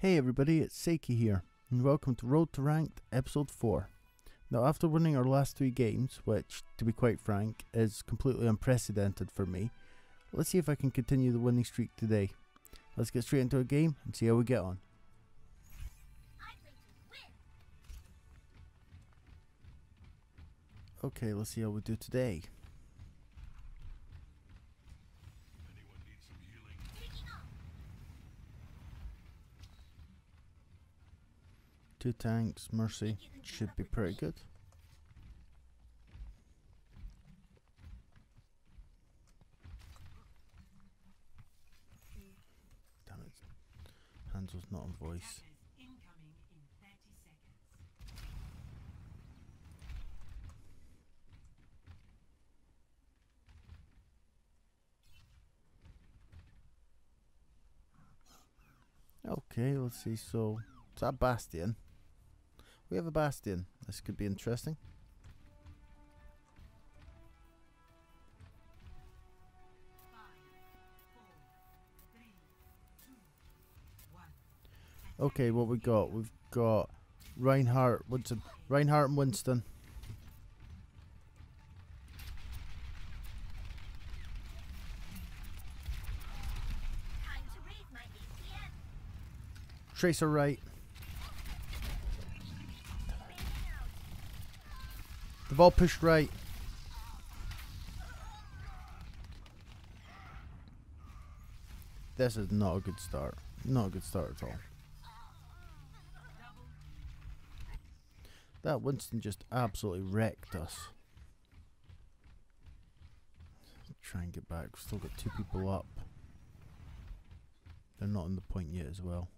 Hey everybody, it's Sakey here, and welcome to Road to Ranked Episode 4. Now, after winning our last three games, which, to be quite frank, is completely unprecedented for me, let's see if I can continue the winning streak today. Let's get straight into a game and see how we get on. Okay, let's see how we do today. Two tanks, Mercy, should be pretty good. Damn it. Hanzo's not on voice. Incoming in 30 seconds. Okay, let's see. So, is that Bastion? We have a Bastion. This could be interesting. Okay, what we got? We've got Reinhardt, Winston, Reinhardt and Winston. Tracer right. Ball pushed right. This is not a good start. Not a good start at all. That Winston just absolutely wrecked us. Try and get back. Still got two people up. They're not in the point yet as well.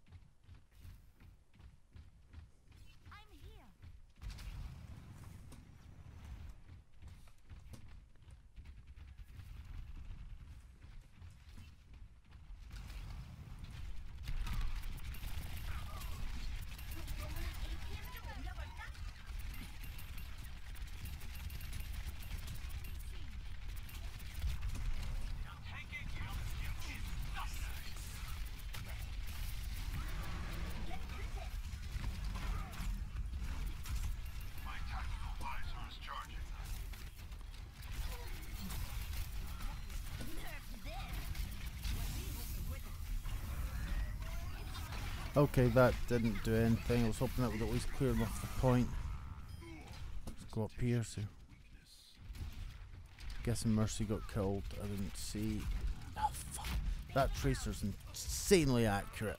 Okay, that didn't do anything. I was hoping that would at least clear them off the point. Let's go up here. So, guessing Mercy got killed. I didn't see. Oh fuck! That tracer's insanely accurate.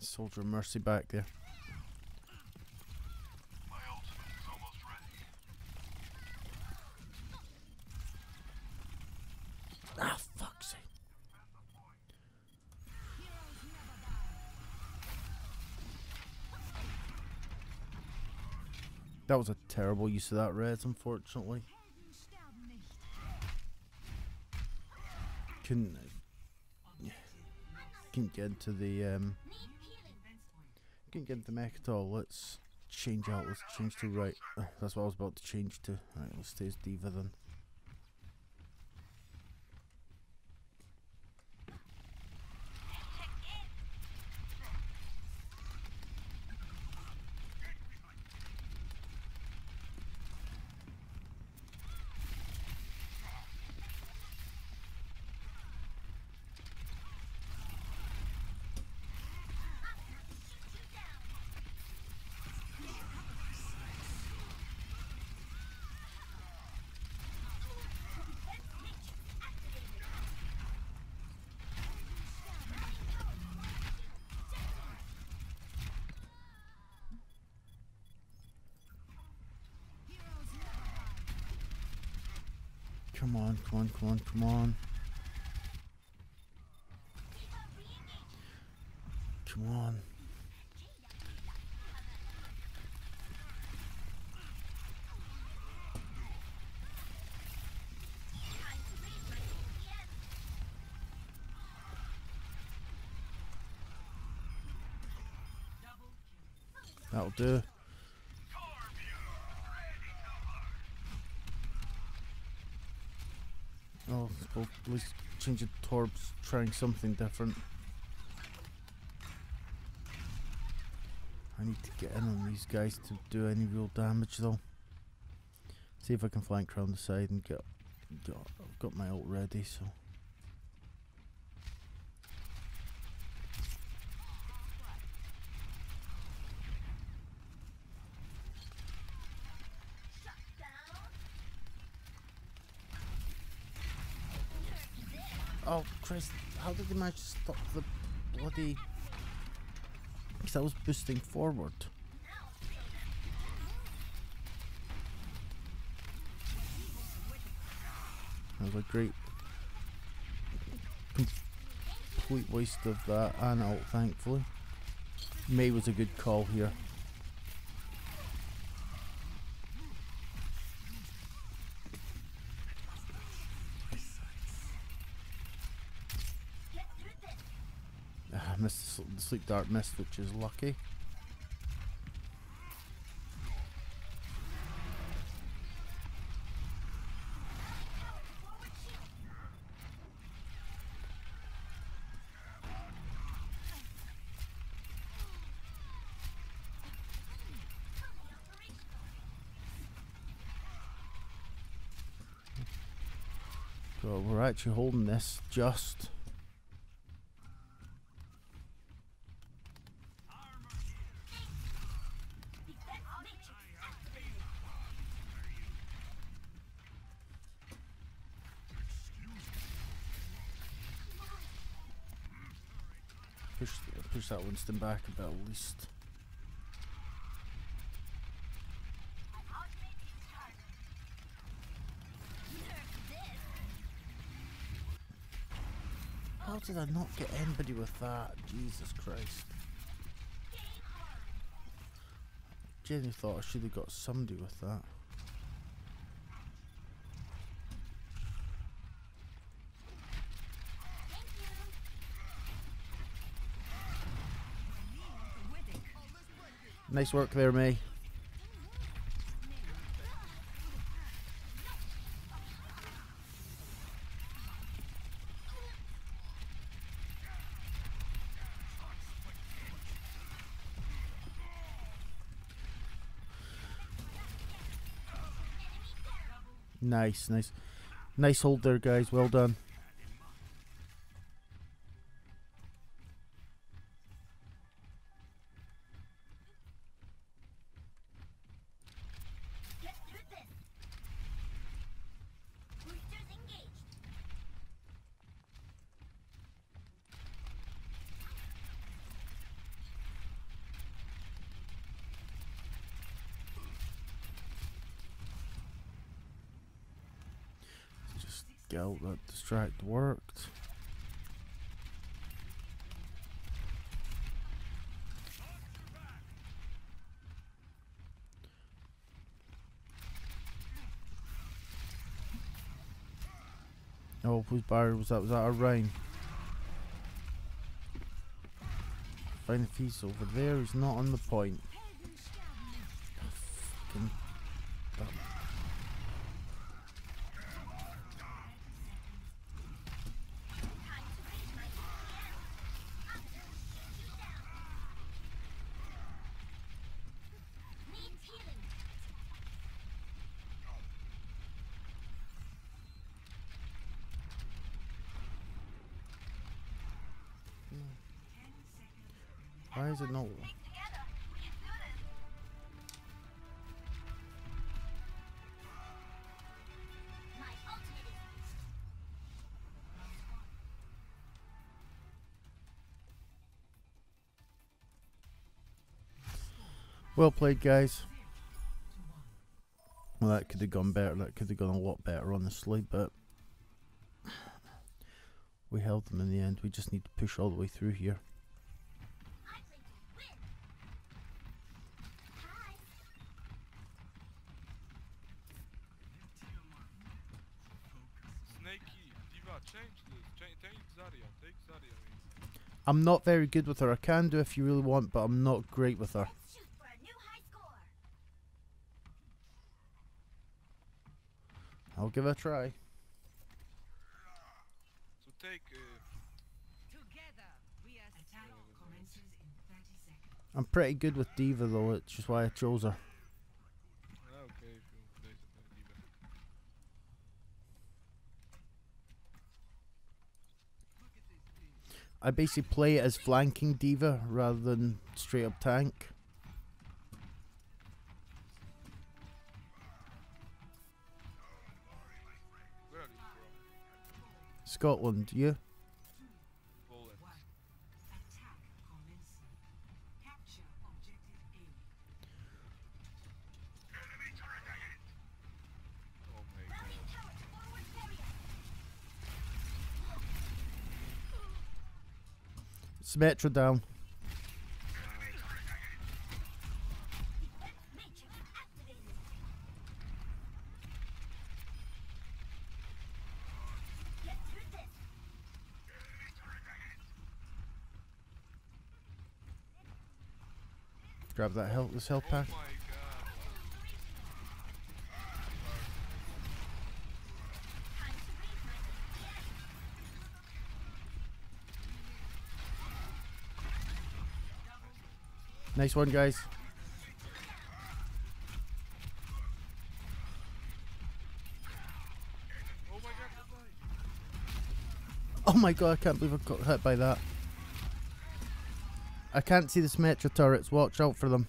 Soldier Mercy back there. Ah, fuck's sake. That was a terrible use of that res, unfortunately. Couldn't couldn't get into the um couldn't get into the mech at all. Let's change out. Let's change to right. Uh, that's what I was about to change to. Right, let's stay as D.Va then. Come on, come on, come on, come on. Come on. That'll do. Well, at least change it towards trying something different. I need to get in on these guys to do any real damage though. See if I can flank around the side and get, get I've got my ult ready so. Oh Christ, how did they manage to stop the bloody... Because I was boosting forward. That was a great complete waste of that and ult thankfully. Mei was a good call here. Get through this. Ah, I missed the sl- the sleep dart missed, which is lucky. So we're actually holding this just. Push, push that Winston back a bit at least. How did I not get anybody with that? Jesus Christ. Jenny thought I should have got somebody with that. Thank you. Nice work there, Mei. Nice, nice. Nice hold there, guys. Well done. Out that distract worked. Oh, whose barrier was that? Was that a rain? Find the he's over there. He's not on the point. Fucking. that- Time to raise my ATM. I'm gonna shoot you down. Needs healing. Why is it Well played, guys. Well, that could have gone better. That could have gone a lot better, honestly. But we held them in the end. We just need to push all the way through here. I'm not very good with her. I can do if you really want, but I'm not great with her. I'll give it a try. So take. Uh, I'm pretty good with D.Va though, which is why I chose her. I basically play it as flanking D.Va rather than straight up tank. Scotland, you? Yeah? Symmetra down. Grab that health, this health pack. Nice one, guys. Oh my god, I can't believe I got hit by that. I can't see the Symmetra turrets. Watch out for them.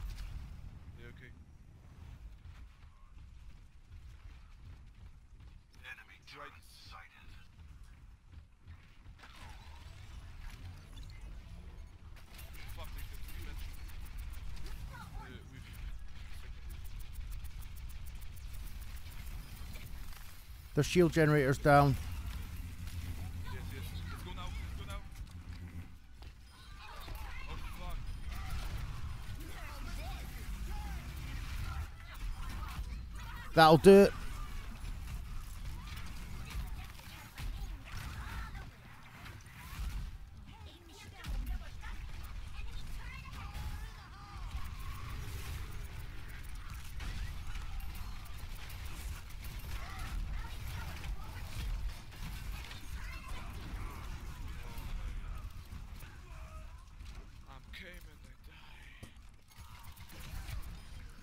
Their shield generator's down. That'll do it.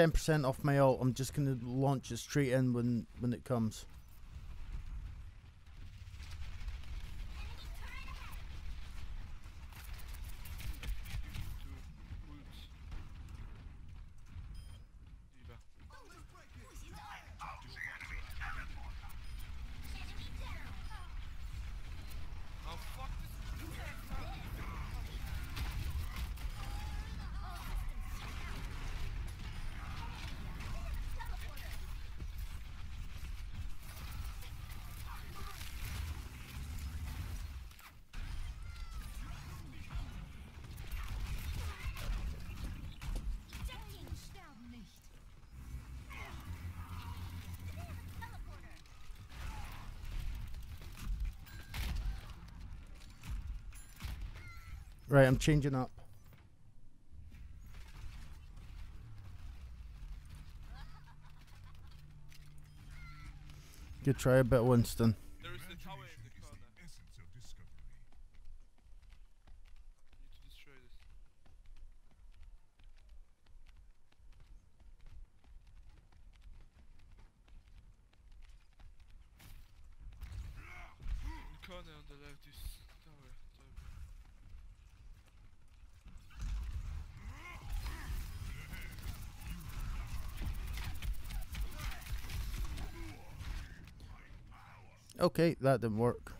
10% off my ult. I'm just going to launch it straight in when, when it comes. Two ults. D.Va. Oh fuck this. Sterben nicht. Right, I'm changing up. Good try a bit, Winston. There is the tower in the corner. Essence of discovery. Need to destroy this. In corner on the left is tower. tower. Okay, that didn't work.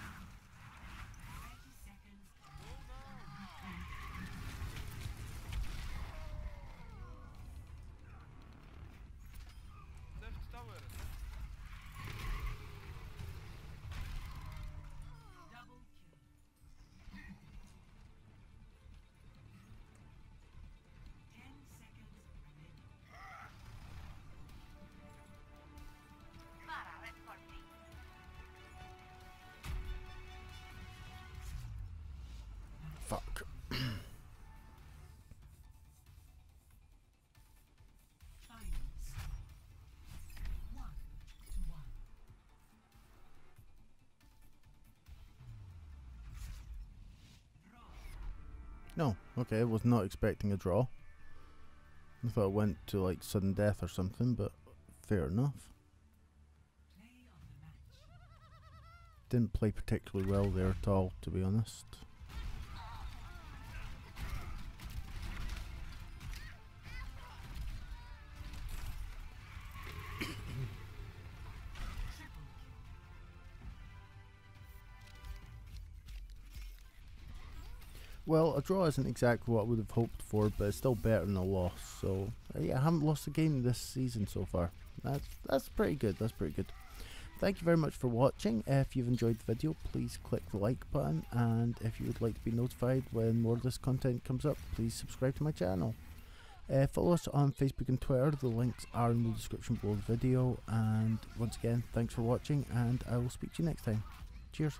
No, okay, I was not expecting a draw. I thought it went to like sudden death or something, but fair enough. Didn't play particularly well there at all, to be honest. Well, a draw isn't exactly what I would have hoped for, but it's still better than a loss. So, uh, yeah, I haven't lost a game this season so far. That's that's pretty good. That's pretty good. Thank you very much for watching. If you've enjoyed the video, please click the like button, and if you would like to be notified when more of this content comes up, please subscribe to my channel. Uh, follow us on Facebook and Twitter. The links are in the description below the video. And once again, thanks for watching, and I will speak to you next time. Cheers.